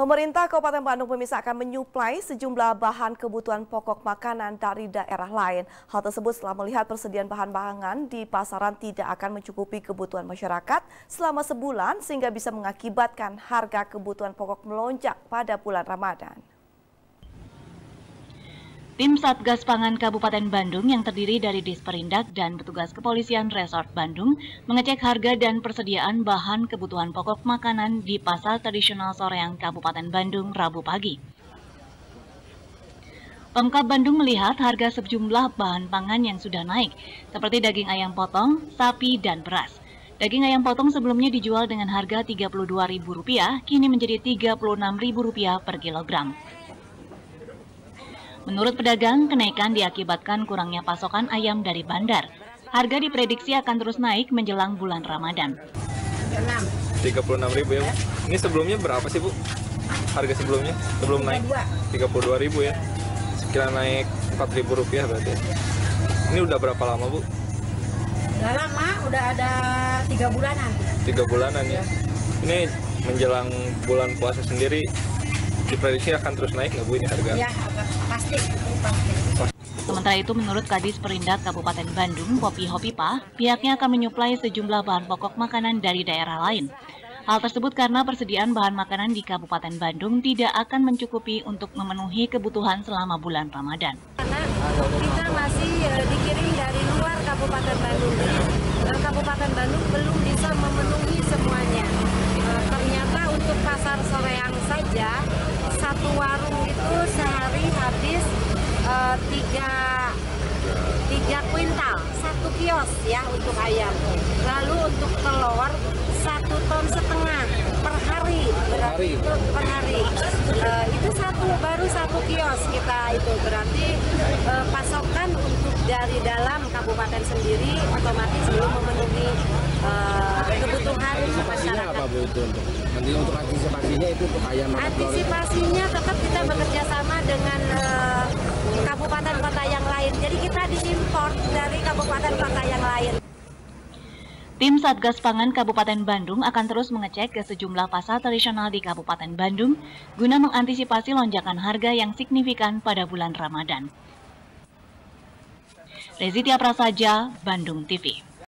Pemerintah Kabupaten Bandung pemirsa akan menyuplai sejumlah bahan kebutuhan pokok makanan dari daerah lain. Hal tersebut setelah melihat persediaan bahan pangan di pasaran tidak akan mencukupi kebutuhan masyarakat selama sebulan sehingga bisa mengakibatkan harga kebutuhan pokok melonjak pada bulan Ramadan. Tim Satgas Pangan Kabupaten Bandung yang terdiri dari Disperindak dan petugas kepolisian Resort Bandung mengecek harga dan persediaan bahan kebutuhan pokok makanan di pasar tradisional Soreang Kabupaten Bandung Rabu pagi. Pemkap Bandung melihat harga sejumlah bahan pangan yang sudah naik, seperti daging ayam potong, sapi, dan beras. Daging ayam potong sebelumnya dijual dengan harga Rp32.000, kini menjadi Rp36.000 per kilogram. Menurut pedagang, kenaikan diakibatkan kurangnya pasokan ayam dari bandar. Harga diprediksi akan terus naik menjelang bulan Ramadan. 36 ribu ya, Bu. Ini sebelumnya berapa sih, Bu? Harga sebelumnya? Sebelum naik? 32 ribu ya. Sekira naik 4 ribu rupiah berarti. Ini udah berapa lama, Bu? Udah lama, udah ada tiga bulanan. Tiga bulanan ya. Ini menjelang bulan puasa sendiri, diprediksi akan terus naik nggak Bu ini harga? Ya, pasti, pasti. Sementara itu, menurut Kadis Perindak Kabupaten Bandung, Popi Hopipa, pihaknya akan menyuplai sejumlah bahan pokok makanan dari daerah lain. Hal tersebut karena persediaan bahan makanan di Kabupaten Bandung tidak akan mencukupi untuk memenuhi kebutuhan selama bulan Ramadan. Karena kita masih uh, dikirim dari luar Kabupaten Bandung, jadi uh, Kabupaten Bandung belum bisa memenuhi semuanya. Uh, ternyata untuk pasar Soreang saja satu warung itu sehari habis uh, tiga tiga kuintal satu kios ya untuk ayam. Lalu untuk telur satu ton setengah per hari. Berarti itu per hari. Uh, itu satu baru satu kios kita itu. Berarti uh, pasokan untuk dari dalam kabupaten sendiri otomatis belum memenuhi uh, kebutuhan masyarakat. apa Bu itu untuk nanti untuk antisipasinya itu untuk ayam Antisipasinya tetap kita bekerja sama dengan uh, kabupaten kota yang lain. Jadi kita disimport dari kabupaten kota yang lain. Tim Satgas Pangan Kabupaten Bandung akan terus mengecek ke sejumlah pasar tradisional di Kabupaten Bandung guna mengantisipasi lonjakan harga yang signifikan pada bulan Ramadan. Rezitia Prasaja, Bandung TV.